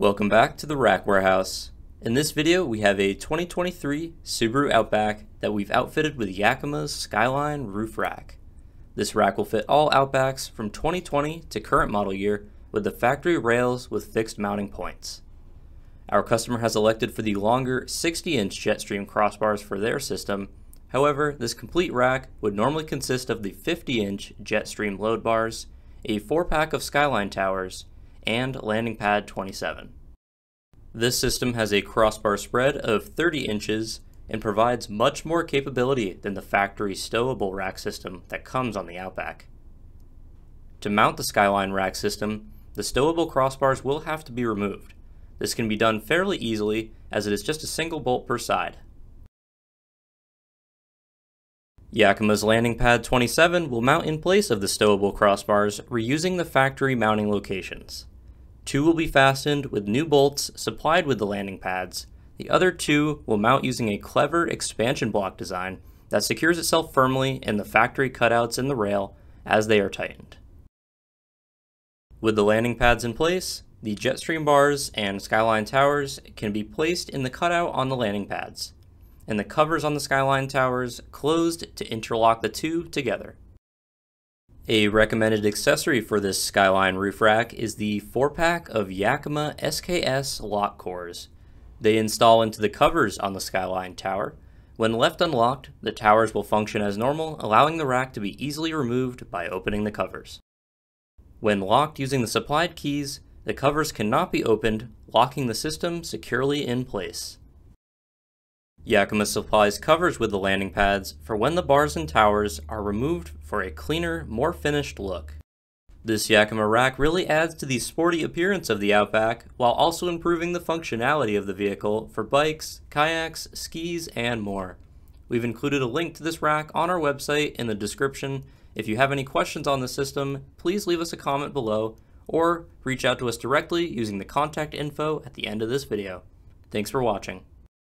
Welcome back to the Rack Warehouse. In this video, we have a 2023 Subaru Outback that we've outfitted with Yakima's Skyline roof rack. This rack will fit all Outbacks from 2020 to current model year with the factory rails with fixed mounting points. Our customer has elected for the longer 60-inch Jetstream crossbars for their system. However, this complete rack would normally consist of the 50-inch Jetstream load bars, a 4-pack of Skyline towers, and landing pad 27. This system has a crossbar spread of 30 inches and provides much more capability than the factory stowable rack system that comes on the Outback. To mount the Skyline rack system, the stowable crossbars will have to be removed. This can be done fairly easily as it is just a single bolt per side. Yakima's landing pad 27 will mount in place of the stowable crossbars reusing the factory mounting locations. Two will be fastened with new bolts supplied with the landing pads. The other two will mount using a clever expansion block design that secures itself firmly in the factory cutouts in the rail as they are tightened. With the landing pads in place, the Jetstream bars and Skyline towers can be placed in the cutout on the landing pads, and the covers on the Skyline towers closed to interlock the two together. A recommended accessory for this Skyline roof rack is the 4-pack of Yakima SKS lock cores. They install into the covers on the Skyline tower. When left unlocked, the towers will function as normal, allowing the rack to be easily removed by opening the covers. When locked using the supplied keys, the covers cannot be opened, locking the system securely in place. Yakima supplies covers with the landing pads for when the bars and towers are removed for a cleaner, more finished look. This Yakima rack really adds to the sporty appearance of the Outback while also improving the functionality of the vehicle for bikes, kayaks, skis, and more. We've included a link to this rack on our website in the description. If you have any questions on the system, please leave us a comment below or reach out to us directly using the contact info at the end of this video. Thanks for watching.